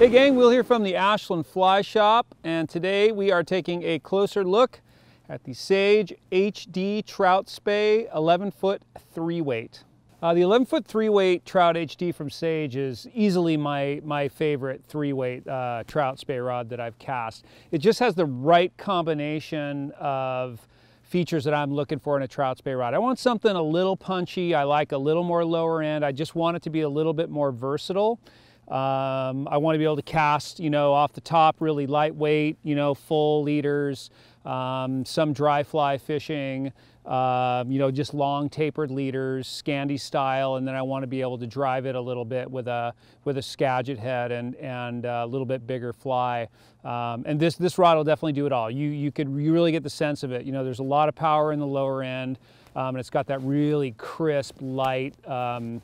Hey gang, Will here from the Ashland Fly Shop, and today we are taking a closer look at the Sage HD Trout Spey 11 foot 3 weight. Uh, the 11 foot 3 weight Trout HD from Sage is easily my, my favorite 3 weight uh, trout Spey rod that I've cast. It just has the right combination of features that I'm looking for in a trout spey rod. I want something a little punchy. I like a little more lower end. I just want it to be a little bit more versatile. Um, I want to be able to cast, you know, off the top, really lightweight, you know, full leaders, um, some dry fly fishing, uh, you know, just long tapered leaders, Scandi style, and then I want to be able to drive it a little bit with a with a Skagit head and and a little bit bigger fly. Um, and this this rod will definitely do it all. You you could you really get the sense of it. You know, there's a lot of power in the lower end, um, and it's got that really crisp, light. Um,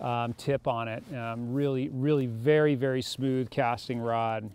um, tip on it. Um, really, really very, very smooth casting rod.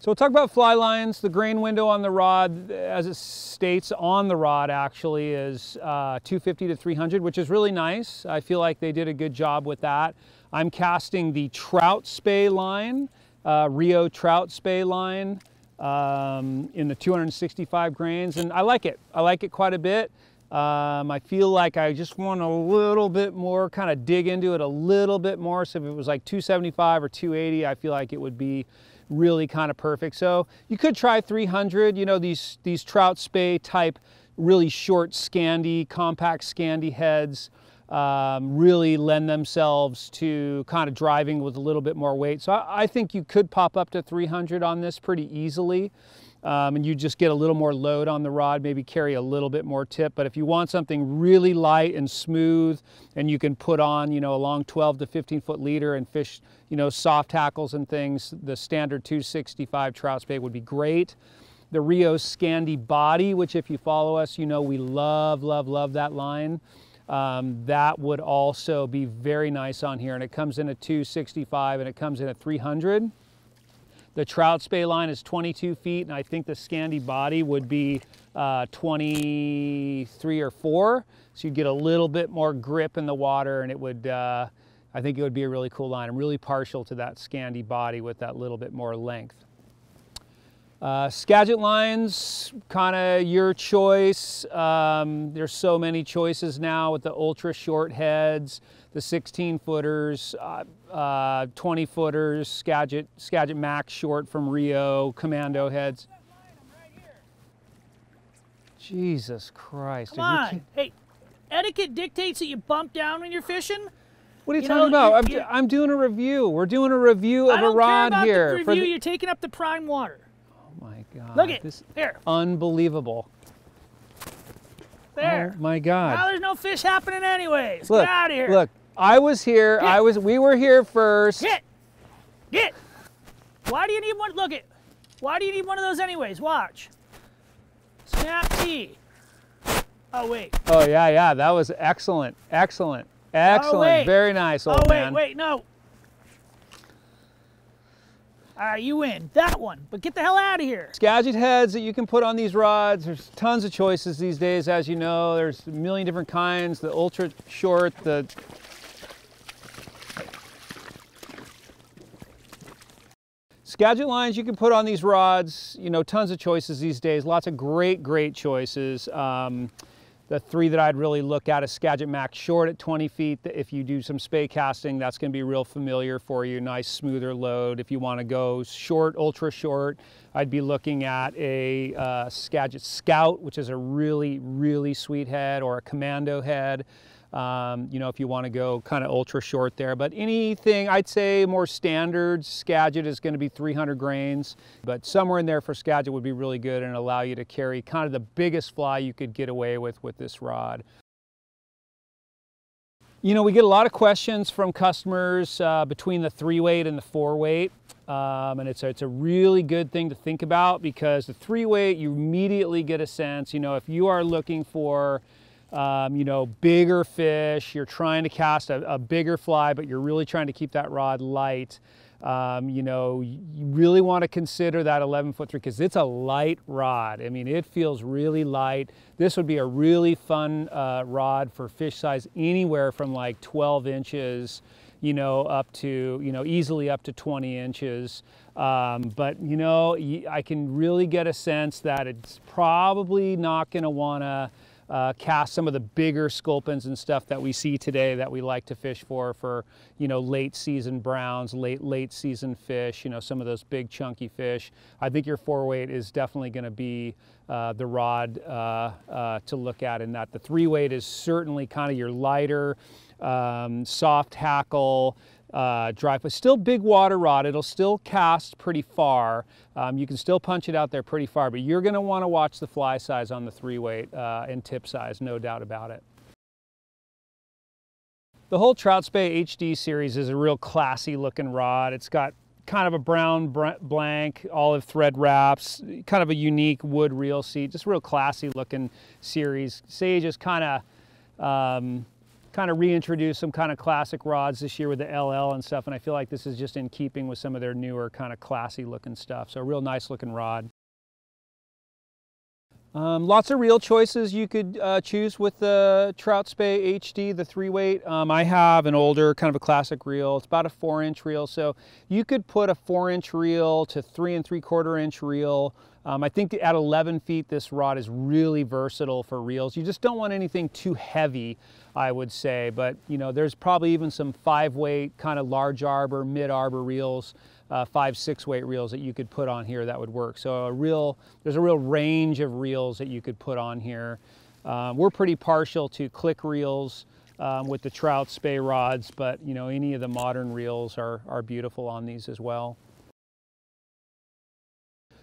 So we'll talk about fly lines. The grain window on the rod, as it states on the rod actually, is uh, 250 to 300, which is really nice. I feel like they did a good job with that. I'm casting the trout spey line, uh, Rio trout spey line um, in the 265 grains, and I like it. I like it quite a bit. Um, I feel like I just want a little bit more, kind of dig into it a little bit more. So if it was like 275 or 280, I feel like it would be really kind of perfect. So you could try 300, you know, these, these trout spey type, really short Scandi, compact Scandi heads um, really lend themselves to kind of driving with a little bit more weight. So I, I think you could pop up to 300 on this pretty easily um, and you just get a little more load on the rod, maybe carry a little bit more tip. But if you want something really light and smooth and you can put on, you know, a long 12 to 15 foot leader and fish, you know, soft hackles and things, the standard 265 trout spey would be great. The Rio Scandi body, which if you follow us, you know we love, love, love that line. Um, that would also be very nice on here. And it comes in at 265 and it comes in at 300. The trout spey line is 22 feet, and I think the Scandi body would be uh, 23 or 4. So you'd get a little bit more grip in the water, and it would, uh, I think it would be a really cool line. I'm really partial to that Scandi body with that little bit more length. Uh, Skagit lines, kind of your choice. Um, there's so many choices now with the ultra short heads, the 16 footers, uh, uh, 20 footers, Skagit, Skagit Max short from Rio, commando heads. Jesus Christ. Come on. Hey, etiquette dictates that you bump down when you're fishing. What are you, you talking know, about? I'm, I'm, doing a review. We're doing a review of a rod here. The review. The... You're taking up the prime water. God. Look at this. Here. Unbelievable. There. Oh my God. Now there's no fish happening anyways. Look, Get out of here. Look, I was here. Get. I was. We were here first. Get. Get. Why do you need one? Look it. Why do you need one of those anyways? Watch. Snap T. Oh wait. Oh yeah, yeah. That was excellent. Excellent. Excellent. Oh, Very nice, old man. oh, wait, man. wait, no. All right, you win. That one. But get the hell out of here. Skagit heads that you can put on these rods. There's tons of choices these days, as you know. There's a million different kinds. The ultra short, the Skagit lines you can put on these rods, you know, tons of choices these days. Lots of great, great choices. Um, the three that I'd really look at is Skagit Max short at 20 feet. If you do some spey casting, that's gonna be real familiar for you. Nice smoother load. If you wanna go short, ultra short, I'd be looking at a uh, Skagit Scout, which is a really, really sweet head, or a Commando head. Um, you know, if you want to go kind of ultra short there. But anything, I'd say more standard, Skagit is going to be 300 grains, but somewhere in there for Skagit would be really good and allow you to carry kind of the biggest fly you could get away with with this rod. You know, we get a lot of questions from customers uh, between the three weight and the four weight. Um, and it's a, it's a really good thing to think about because the three weight, you immediately get a sense, you know, if you are looking for um, you know, bigger fish, you're trying to cast a, a, bigger fly, but you're really trying to keep that rod light. um, you know, you really want to consider that 11 foot three because it's a light rod. I mean, it feels really light. This would be a really fun uh, rod for fish size anywhere from like 12 inches, you know, up to, you know, easily up to 20 inches. Um, but, you know, I can really get a sense that it's probably not going to want to uh, cast some of the bigger sculpins and stuff that we see today that we like to fish for, for, you know, late season browns, late, late season fish, you know, some of those big chunky fish. I think your four weight is definitely going to be uh, the rod uh, uh, to look at in that. The three weight is certainly kind of your lighter, um, soft hackle, uh, dry, but still big water rod. It'll still cast pretty far. Um, you can still punch it out there pretty far, but you're gonna wanna watch the fly size on the three weight uh, and tip size, no doubt about it. The whole Trout Spey HD series is a real classy looking rod. It's got kind of a brown blank, olive thread wraps, kind of a unique wood reel seat, just real classy looking series. Sage is kind of um, kind of reintroduced some kind of classic rods this year with the LL and stuff, and I feel like this is just in keeping with some of their newer kind of classy looking stuff. So a real nice looking rod. Um, lots of reel choices you could uh, choose with the Trout Spey HD, the three weight. Um, I have an older kind of a classic reel. It's about a four inch reel. So you could put a four inch reel to three and three quarter inch reel. Um, I think at 11 feet, this rod is really versatile for reels. You just don't want anything too heavy, I would say. But you know, there's probably even some five weight kind of large arbor, mid arbor reels uh, five, six weight reels that you could put on here that would work. So a real, there's a real range of reels that you could put on here. Uh, we're pretty partial to click reels um, with the trout spey rods, but you know, any of the modern reels are, are beautiful on these as well.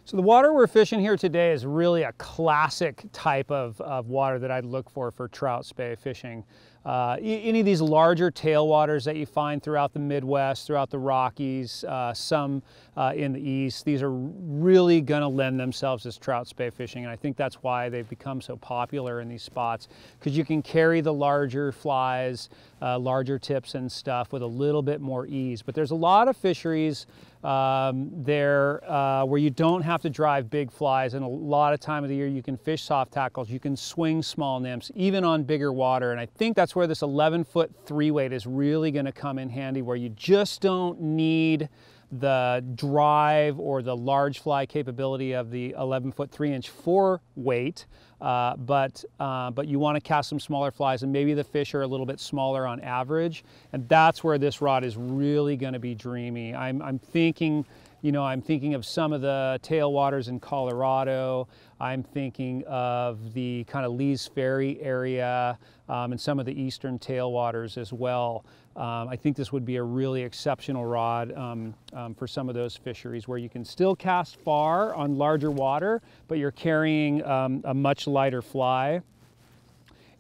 So the water we're fishing here today is really a classic type of, of water that I'd look for for trout spey fishing. Uh, any of these larger tailwaters that you find throughout the Midwest, throughout the Rockies, uh, some uh, in the East, these are really going to lend themselves as trout spey fishing. And I think that's why they've become so popular in these spots because you can carry the larger flies, uh, larger tips and stuff with a little bit more ease. But there's a lot of fisheries um, there uh, where you don't have to drive big flies and a lot of time of the year you can fish soft hackles, you can swing small nymphs, even on bigger water. And I think that's where this 11 foot three weight is really gonna come in handy where you just don't need the drive or the large fly capability of the 11 foot 3 inch 4 weight, uh, but, uh, but you want to cast some smaller flies and maybe the fish are a little bit smaller on average. And that's where this rod is really going to be dreamy. I'm, I'm thinking you know, I'm thinking of some of the tailwaters in Colorado. I'm thinking of the kind of Lee's Ferry area um, and some of the eastern tailwaters as well. Um, I think this would be a really exceptional rod um, um, for some of those fisheries where you can still cast far on larger water, but you're carrying um, a much lighter fly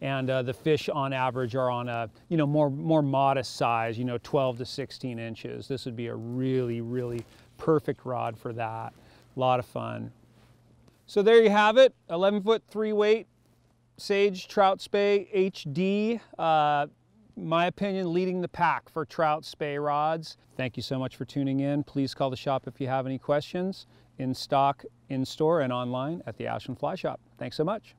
and uh, the fish on average are on a you know more more modest size you know 12 to 16 inches this would be a really really perfect rod for that. A lot of fun. So there you have it, 11 foot three weight Sage Trout Spey HD. Uh, my opinion, leading the pack for trout spey rods. Thank you so much for tuning in. Please call the shop if you have any questions. In stock, in store, and online at the Ashland Fly Shop. Thanks so much.